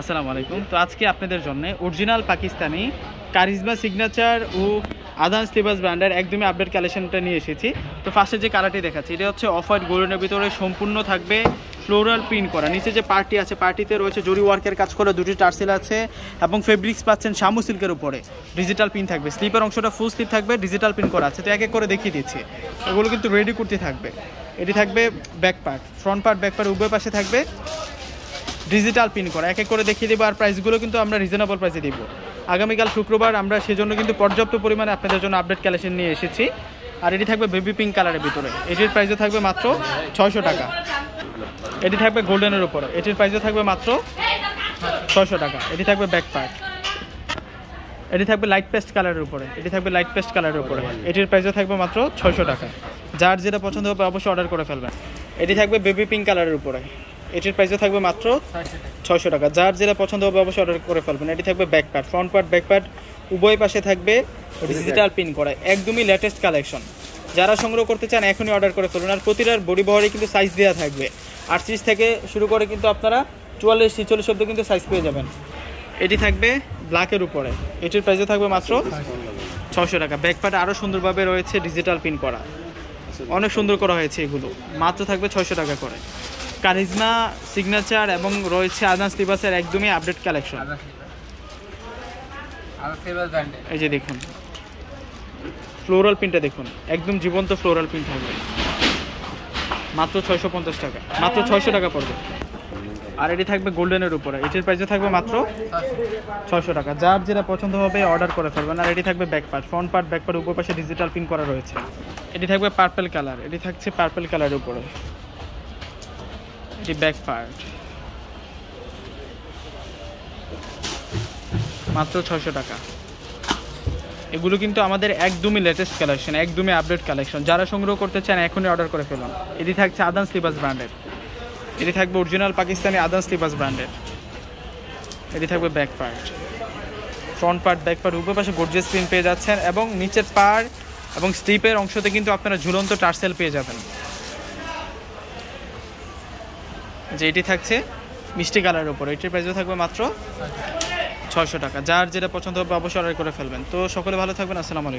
আসসালামু আলাইকুম। তো আজকে আপনাদের জন্য অরিজিনাল পাকিস্তানি কারিজমা সিগনেচার ও আদান স্লিভাস ব্র্যান্ডের একদমই আপডেট কালেকশনটা নিয়ে এসেছি। তো ফার্স্টে যে কালারটি দেখাচ্ছি, এটা হচ্ছে অফ হোয়াইট গোল্ডেনের ভিতরে সম্পূর্ণ থাকবে ফ্লোরাল প্রিন্ট করা। নিচে যে পার্টি আছে পার্টিতে রয়েছে জরি ওয়ার্কের কাজ করা, দুটি টার্সেল আছে এবং ফেব্রিক্স পাচ্ছেন শামু সিল্কের উপরে। ডিজিটাল পিন থাকবে। স্লিপের অংশটা ফুল স্লিপ থাকবে ডিজিটাল পিন করা আছে। তো এক এক করে দেখিয়ে দিচ্ছি। এগুলো কিন্তু রেডি করতে থাকবে। এটি থাকবে back part front part back part উভয় পাশে থাকবে। ডিজিটাল পিন করা। এক এক করে দেখিয়ে দেবো আর প্রাইসগুলো কিন্তু আমরা রিজনেবল প্রাইসে দিব। আগামীকাল শুক্রবার আমরা সেজন্য কিন্তু পর্যাপ্ত পরিমাণে আপনাদের জন্য আপডেট কালেকশন নিয়ে এসেছি। আর এটি থাকবে বেবি পিঙ্ক কালারের ভিতরে। এটির প্রাইসও থাকবে মাত্র ছয়শো টাকা। এটি থাকবে গোল্ডেনের উপরে। এটির প্রাইসও থাকবে মাত্র ছয়শো টাকা। এটি থাকবে ব্যাক পার্ট এটি থাকবে লাইট পেস্ট কালারের উপরে। এটি থাকবে লাইট পেস্ট কালারের উপরে। এটির প্রাইসও থাকবে মাত্র ছয়শো টাকা। যার যেটা পছন্দ হবে অবশ্যই অর্ডার করে ফেলবেন। এটি থাকবে বেবি পিঙ্ক কালারের উপরে। এটির প্রাইসও থাকবে মাত্র ছয়শো টাকা। যার যেটা পছন্দ হবে অবশ্যই অর্ডার করে ফেলবেন। এটি থাকবে back part front part back part উভয় পাশে থাকবে ডিজিটাল পিন করা, একদমই লেটেস্ট কালেকশন যারা সংগ্রহ করতে চান, এখনই অর্ডার করে ফেলুন। আর প্রতিটার বডি বহরে কিন্তু সাইজ দেওয়া থাকবে। আটত্রিশ থেকে শুরু করে কিন্তু আপনারা চুয়াল্লিশ, ছিচল্লিশ অব্দি কিন্তু সাইজ পেয়ে যাবেন। এটি থাকবে ব্ল্যাকের উপরে। এটির প্রাইসও থাকবে মাত্র ছশো টাকা। ব্যাক পার্ট আরও সুন্দরভাবে রয়েছে ডিজিটাল পিন করা। অনেক সুন্দর করা হয়েছে এগুলো। মাত্র থাকবে ছয়শো টাকা করে। কারিজমা সিগনেচার এবং রয়েছে আদান স্লিভাসের একদমই আপডেট কালেকশন এই যে দেখুন ফ্লোরাল প্রিন্টটা দেখুন একদম জীবন্ত ফ্লোরাল প্রিন্ট থাকবে। মাত্র ছয়শো পঞ্চাশ টাকা মাত্র ছয়শো টাকা পড়বে। আর এটি থাকবে গোল্ডেনের উপরে এটির প্রাইসে থাকবে মাত্র ছয়শো টাকা। যার যেটা পছন্দ হবে অর্ডার করে ফেলবেন। আর এটি থাকবে back part front part back part উপর পাশে ডিজিটাল পিন করা রয়েছে। এটি থাকবে পার্পল কালার এটি থাকছে পার্পল কালারের উপরে। এটি ব্যাক পার্ট মাত্র ছয়শো টাকা। এগুলো কিন্তু আমাদের একদমই লেটেস্ট কালেকশন একদমই আপডেট কালেকশন যারা সংগ্রহ করতে চান, এখনই অর্ডার করে ফেলুন। এটি থাকছে আদান স্লিপাস ব্র্যান্ডের এটি থাকবে অরিজিনাল পাকিস্তানি আদান স্লিপাস ব্র্যান্ডের এটি থাকবে back part front part back part উপর পাশে গর্জিয়াস স্ক্রিন পেয়ে যাচ্ছেন এবং নিচের পার এবং স্লিপের অংশতে কিন্তু আপনারা ঝুলন্ত টার্সেল পেয়ে যাবেন। যে এটি থাকছে মিষ্টি কালারের উপর। এটির প্রাইসও থাকবে মাত্র ছয়শো টাকা। যার যেটা পছন্দ হবে অবশ্যই অর্ডার করে ফেলবেন। তো সকলে ভালো থাকবেন আসসালামু আলাইকুম।